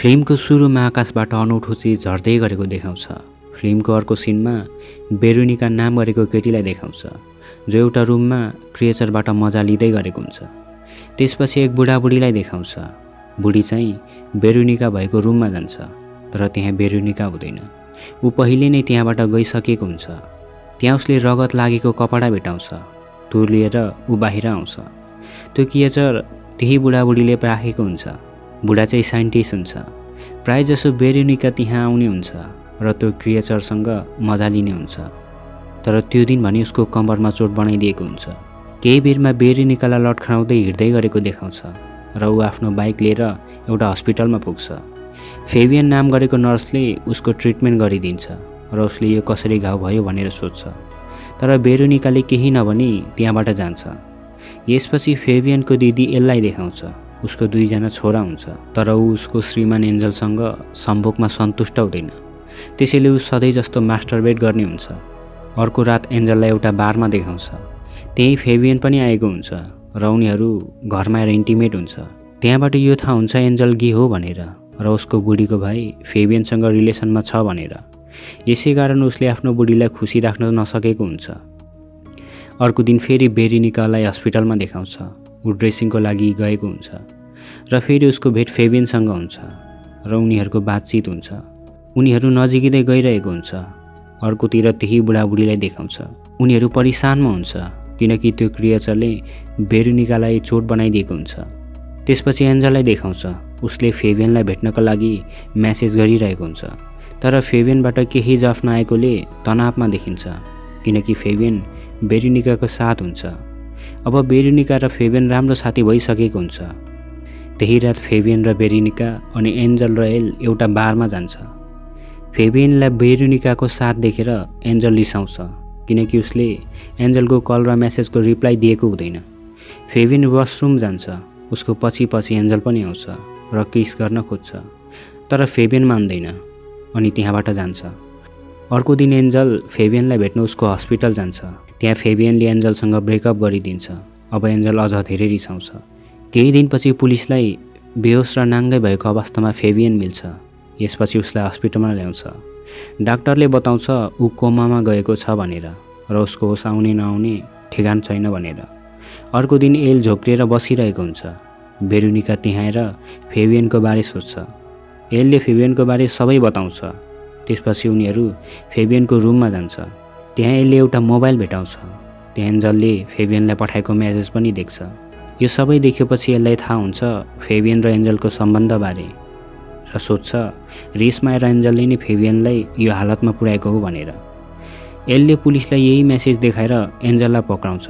फिल्मको सुरुमा आकाशबाट अनौठो चिज झर्दै गरेको देखाउँछ। फिल्मको अर्को सिनमा बेरुनिका नाम गरेको केटीलाई देखाउँछ जो एउटा रुममा क्रिएचरबाट मजा लिँदै गरेको हुन्छ। त्यसपछि एक बुढाबुढीलाई देखाउँछ। बुढी चाहिँ बेरुनिका भएको रुममा जान्छ तर त्यहाँ बेरुनिका हुँदैन। ऊ पहिले नै त्यहाँबाट गइसकेको हुन्छ। त्यहाँ उसले रगत लागेको कपडा भेटाउँछ त्यो लिएर ऊ बाहिर आउँछ। त्यो क्रिएचर त्यही बुढाबुढीले राखेको हुन्छ। बुढा चाहिँ साइन्टिस्ट हुन्छ। प्रायः जसो बेरुनिका त्यहाँ आउने हुन्छ र त्यो क्रिएचरसँग मजा लिने हुन्छ। तर त्यो दिन भने उसको कम्बरमा चोट बनाइदिएको हुन्छ। केही बेरमा बेरुनिकालाई लटखनाउँदै हिँड्दै गरेको देखाउँछ र ऊ आफ्नो बाइक लिएर एउटा हस्पिटलमा पुग्छ। फेबियन नाम गरेको नर्सले उसको ट्रिटमेन्ट गरिदिन्छ र उसले यो कसरी घाउ भयो भनेर सोध्छ। तर बेरुनिकाले केही नभनी त्यहाँबाट जान्छ। यसपछि फेबियनको दिदी यसलाई देखाउँछ। उसको दुईजना छोरा हुन्छ तर ऊ उसको श्रीमान एन्जलसँग सम्भोगमा सन्तुष्ट हुँदैन। त्यसैले ऊ सधैँ जस्तो मास्टरबेट गर्ने हुन्छ। अर्को रात एन्जललाई एउटा बारमा देखाउँछ। त्यही फेबियन पनि आएको हुन्छ र उनीहरू घरमा आएर इन्टिमेट हुन्छ। त्यहाँबाट यो थाहा हुन्छ एन्जल गे हो भनेर र उसको बुढीको भाइ फेबियनसँग रिलेसनमा छ भनेर। यसै कारण उसले आफ्नो बुढीलाई खुसी राख्न नसकेको हुन्छ। अर्को दिन फेरि बेरिनिकालाई हस्पिटलमा देखाउँछ। ऊ ड्रेसिङको लागि गएको हुन्छ र फेरि उसको भेट फेबियनसँग हुन्छ र उनीहरूको बातचित हुन्छ। उनीहरू नजिकै गइरहेको हुन्छ। अर्कोतिर त्यही बुढाबुढीलाई देखाउँछ। उनीहरू परिसानमा हुन्छ किनकि त्यो क्रिएचरले बेरुनिकालाई चोट बनाइदिएको हुन्छ। त्यसपछि एन्जललाई देखाउँछ। उसले फेबियनलाई भेट्नको लागि म्यासेज गरिरहेको हुन्छ। तर फेबियनबाट केही जफ नआएकोले तनावमा देखिन्छ किनकि फेबियन बेरुनिकाको साथ हुन्छ। अब बेरुनिका र फेबियन राम्रो साथी भइसकेको हुन्छ। त्यही रात फेबियन र बेरुनिका अनि एन्जल र एल एउटा बारमा जान्छ। फेबियनलाई बेरुनिकाको साथ देखेर एन्जल रिसाउँछ किनकि उसले एन्जलको कल र मेसेजको रिप्लाई दिएको हुँदैन। फेबियन वासरुम जान्छ उसको पछि पछि एन्जल पनि आउँछ र किस गर्न खोज्छ तर फेबियन मान्दैन अनि त्यहाँबाट जान्छ। अर्को दिन एन्जल फेबियनलाई भेट्न उसको हस्पिटल जान्छ। त्यहाँ फेबियनले एन्जलसँग ब्रेकअप गरिदिन्छ। अब एन्जल अझ धेरै रिसाउँछ। केही दिनपछि पुलिसलाई बेहोस र नाङ्गै भएको अवस्थामा फेबियन मिल्छ। यसपछि उसलाई हस्पिटलमा ल्याउँछ। डाक्टरले बताउँछ ऊ कोमामा गएको छ भनेर र उसको होस आउने नआउने ठेगान छैन भनेर। अर्को दिन एल झोक्रिएर बसिरहेको हुन्छ। बेरुनिका त्यहाँ आएर फेबियनको बारे सोध्छ। एलले फेबियनको बारे सबै बताउँछ। त्यसपछि उनीहरू फेबियनको रुममा जान्छ। त्यहाँ यसले एउटा मोबाइल भेटाउँछ। त्यहाँ एन्जलले फेबियनलाई पठाएको म्यासेज पनि देख्छ। यो सबै देखेपछि यसलाई थाहा हुन्छ फेबियन र एन्जलको सम्बन्धबारे र सोध्छ रिसमा र एन्जलले नै फेबियनलाई यो हालतमा पुर्याएको हो भनेर? एलले पुलिसलाई यही म्यासेज देखाएर एन्जललाई पक्राउँछ।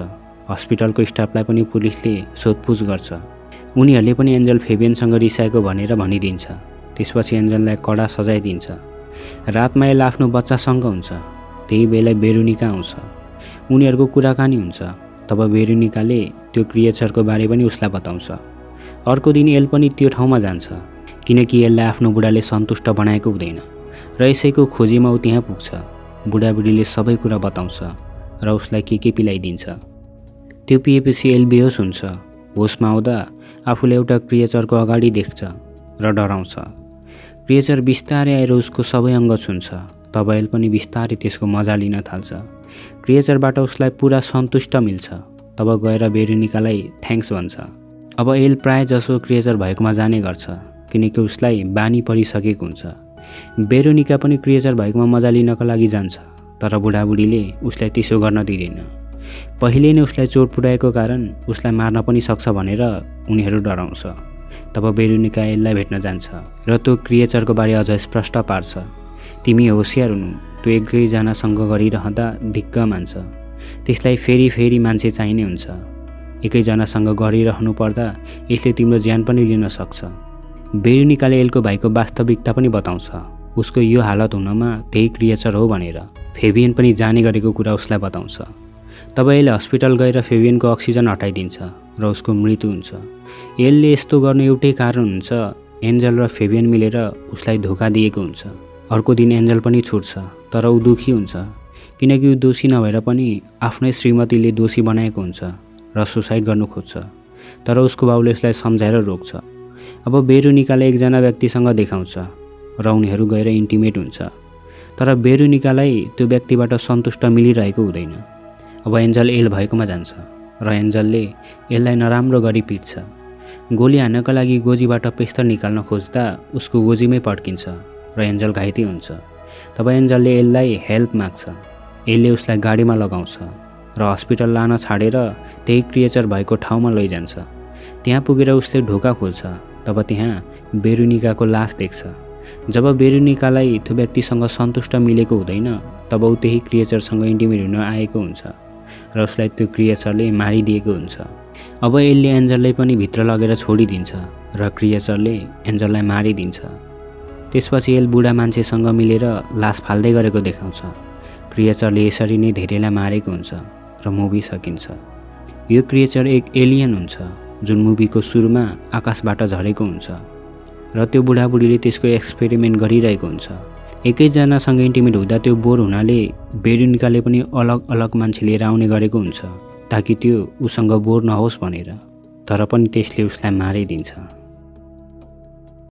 हस्पिटलको स्टाफलाई पनि पुलिसले सोधपुछ गर्छ। उनीहरूले पनि एन्जल फेबियनसँग रिसाएको भनेर भनिदिन्छ। त्यसपछि एन्जललाई कडा सजाइदिन्छ। रातमा एल आफ्नो बच्चासँग हुन्छ। त्यही बेला बेरुनिका आउँछ। उनीहरूको कुराकानी हुन्छ। तब बेरुनिकाले त्यो क्रिएचरको बारे पनि उसलाई बताउँछ। अर्को दिन एल पनि त्यो ठाउँमा जान्छ। किनकि यसलाई आफ्नो बुढाले सन्तुष्ट बनाएको हुँदैन। र यसैको खोजीमा ऊ त्यहाँ पुग्छ। बुढाबुढीले सबै कुरा बताउँछ र उसलाई के के पिलाइदिन्छ। त्यो पिएपछि एल बेहोस हुन्छ। होसमा आउँदा आफूले एउटा क्रिएचरको अगाडि देख्छ र डराउँछ। क्रिएचर बिस्तारै आएर उसको सबै अङ्ग छुन्छ। तब एल पनि बिस्तारै त्यसको मजा लिन थाल्छ। क्रिएचरबाट उसलाई पुरा सन्तुष्ट मिल्छ। तब गएर बेरुनिकालाई थ्याङ्क्स भन्छ। अब एल प्राय जसो क्रिएचर भएकोमा जाने गर्छ किनकि उसलाई बानी परिसकेको हुन्छ। बेरुनिका पनि क्रिएचर भएकोमा मजा लिनको लागि जान्छ तर बुढाबुढीले उसलाई त्यसो गर्न दिँदैन। पहिले नै उसलाई चोट पुर्याएको कारण उसलाई मार्न पनि सक्छ भनेर उनीहरू डराउँछ। तब बेरुनिका यसलाई भेट्न जान्छ र त्यो क्रिएचरको बारे अझ स्पष्ट पार्छ। तिमी होसियार हुनु त्यो एकैजनासँग गरिरहँदा धिक्क मान्छ। त्यसलाई फेरि फेरि मान्छे चाहिने हुन्छ। एकैजनासँग गरिरहनु पर्दा यसले तिम्रो ज्यान पनि लिन सक्छ बेरुनिकाले एलको भाइको वास्तविकता पनि बताउँछ। उसको यो हालत हुनमा त्यही क्रिएचर हो भनेर। फेबियन पनि जाने गरेको कुरा उसलाई बताउँछ। तब यसले हस्पिटल गएर फेबियनको अक्सिजन हटाइदिन्छ। र उसको मृत्यु हुन्छ। यसले यस्तो गर्ने एउटै कारण हुन्छ एन्जल र फेबियन मिलेर उसलाई धोका दिएको हुन्छ। अर्को दिन एन्जल पनि छुट्छ तर ऊ दुखी हुन्छ। किनकि ऊ दोषी नभएर पनि आफ्नै श्रीमतीले दोषी बनाएको हुन्छ र सुसाइड गर्नु खोज्छ। तर उसको बाउले उसलाई सम्झाएर रोक्छ। अब बेरुनिकाले एकजना व्यक्तिसँग देखाउँछ र उनीहरू गएर इन्टिमेट हुन्छ। तर बेरुनिकालाई त्यो व्यक्तिबाट सन्तुष्ट मिलिरहेको हुँदैन। अब एन्जल एल भएकोमा जान्छ। र एन्जलले यसलाई नराम्रो गरी पिट्छ। गोली हान्नका लागि गोजीबाट पेस्तर निकाल्न खोज्दा उसको गोजीमै पड्किन्छ। र एन्जल घाइते हुन्छ। तब एन्जलले यसलाई हेल्प माग्छ। यसले उसलाई गाडीमा लगाउँछ र हस्पिटल लान छाडेर त्यही क्रिएचर भएको ठाउँमा लैजान्छ। त्यहाँ पुगेर उसले ढोका खोल्छ। तब त्यहाँ बेरुनिकाको लास देख्छ। जब बेरुनिकालाई त्यो व्यक्तिसँग सन्तुष्ट मिलेको हुँदैन तब ऊ त्यही क्रिएचरसँग इन्टिमेट हुन आएको हुन्छ। र उसलाई त्यो क्रिएचरले मारिदिएको हुन्छ। अब यसले एन्जललाई पनि भित्र लगेर छोडिदिन्छ र क्रिएचरले एन्जललाई मारिदिन्छ। त्यसपछि एल बुढा मान्छेसँग मिलेर लास फाल्दै गरेको देखाउँछ। क्रिएचरले यसरी नै धेरैलाई मारेको हुन्छ र मुभी सकिन्छ। यो क्रिएचर एक एलियन हुन्छ जुन मुभीको सुरुमा आकाशबाट झरेको हुन्छ र त्यो बुढाबुढीले त्यसको एक्सपेरिमेन्ट गरिरहेको हुन्छ। एकैजनासँग इन्टिमेट हुँदा त्यो बोर हुनाले बेरुनिकाले पनि अलग अलग मान्छे लिएर आउने गरेको हुन्छ ताकि त्यो उसँग बोर नहोस् भनेर तर पनि त्यसले उसलाई मारिदिन्छ।